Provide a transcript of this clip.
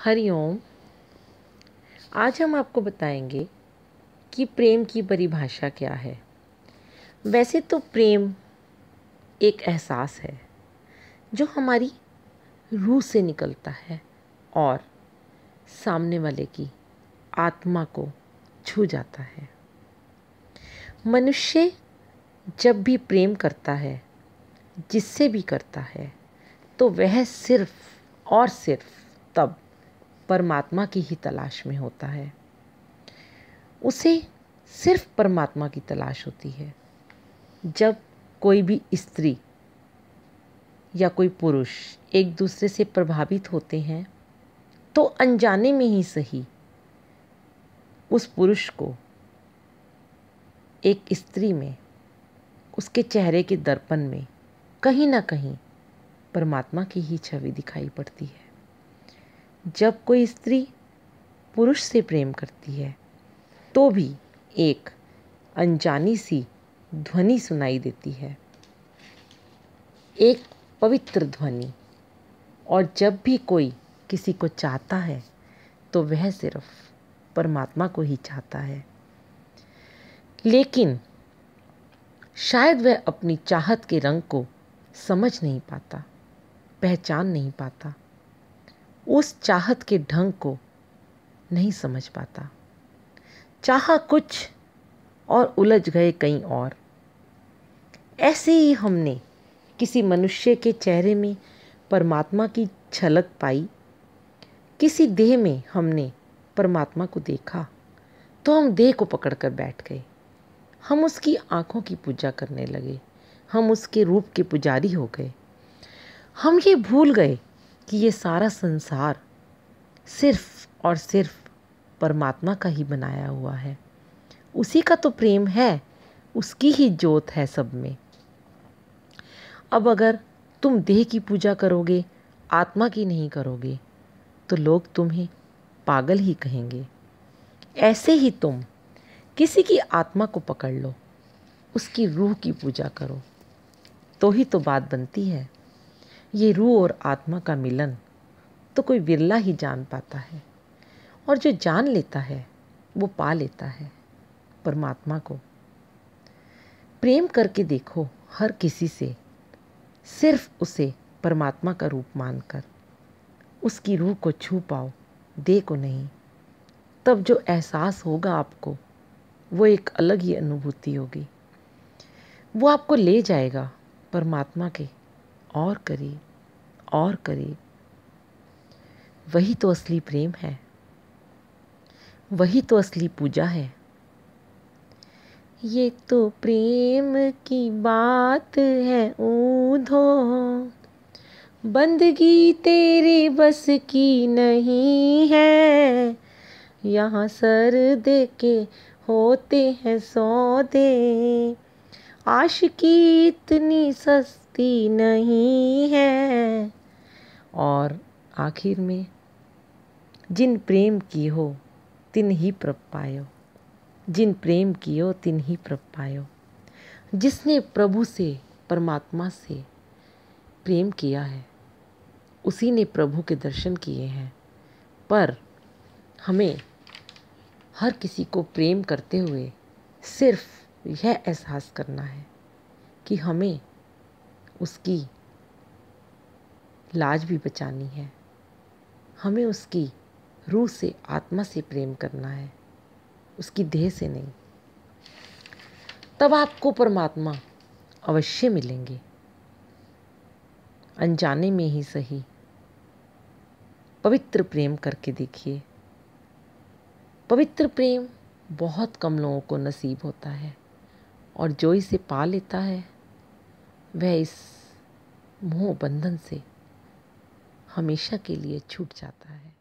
हरिओम। आज हम आपको बताएँगे कि प्रेम की परिभाषा क्या है। वैसे तो प्रेम एक एहसास है, जो हमारी रूह से निकलता है और सामने वाले की आत्मा को छू जाता है। मनुष्य जब भी प्रेम करता है, जिससे भी करता है तो वह सिर्फ़ और सिर्फ़ तब परमात्मा की ही तलाश में होता है। उसे सिर्फ़ परमात्मा की तलाश होती है। जब कोई भी स्त्री या कोई पुरुष एक दूसरे से प्रभावित होते हैं तो अनजाने में ही सही उस पुरुष को एक स्त्री में, उसके चेहरे के दर्पण में कहीं ना कहीं परमात्मा की ही छवि दिखाई पड़ती है। जब कोई स्त्री पुरुष से प्रेम करती है तो भी एक अनजानी सी ध्वनि सुनाई देती है। एक पवित्र ध्वनि। और जब भी कोई किसी को चाहता है तो वह सिर्फ़ परमात्मा को ही चाहता है। लेकिन शायद वह अपनी चाहत के रंग को समझ नहीं पाता, पहचान नहीं पाता। उस चाहत के ढंग को नहीं समझ पाता। चाहा कुछ और उलझ गए कहीं और। ऐसे ही हमने किसी मनुष्य के चेहरे में परमात्मा की छलक पाई। किसी देह में हमने परमात्मा को देखा तो हम देह को पकड़कर बैठ गए। हम उसकी आँखों की पूजा करने लगे। हम उसके रूप के पुजारी हो गए। हम ये भूल गए कि ये सारा संसार सिर्फ़ और सिर्फ़ परमात्मा का ही बनाया हुआ है। उसी का तो प्रेम है, उसकी ही जोत है सब में। अब अगर तुम देह की पूजा करोगे, आत्मा की नहीं करोगे तो लोग तुम्हें पागल ही कहेंगे। ऐसे ही तुम किसी की आत्मा को पकड़ लो, उसकी रूह की पूजा करो। तो ही तो बात बनती है। ये रूह और आत्मा का मिलन तो कोई बिरला ही जान पाता है। और जो जान लेता है, वो पा लेता है परमात्मा को। प्रेम करके देखो हर किसी से, सिर्फ़ उसे परमात्मा का रूप मानकर। उसकी रूह को छू पाओ दे को नहीं, तब जो एहसास होगा आपको, वो एक अलग ही अनुभूति होगी। वो आपको ले जाएगा परमात्मा के। और करीब और करीब वही तो असली प्रेम है। वही तो असली पूजा है। ये तो प्रेम की बात है ऊधो। बंदगी तेरे बस की नहीं है। यहाँ सर दे के होते हैं सौदे। आशिकी इतनी सस्ती नहीं है। और आखिर में, जिन प्रेम की हो तिन ही प्रभ पायो। जिन प्रेम की हो तिन ही प्रभ पायो। जिसने प्रभु से, परमात्मा से प्रेम किया है, उसी ने प्रभु के दर्शन किए हैं। पर हमें हर किसी को प्रेम करते हुए सिर्फ़ यह एहसास करना है कि हमें उसकी लाज भी बचानी है। हमें उसकी रूह से, आत्मा से प्रेम करना है। उसकी देह से नहीं। तब आपको परमात्मा अवश्य मिलेंगे। अनजाने में ही सही। पवित्र प्रेम करके देखिए। पवित्र प्रेम बहुत कम लोगों को नसीब होता है। और जो इसे पा लेता है, वह इस मोह बंधन से हमेशा के लिए छूट जाता है।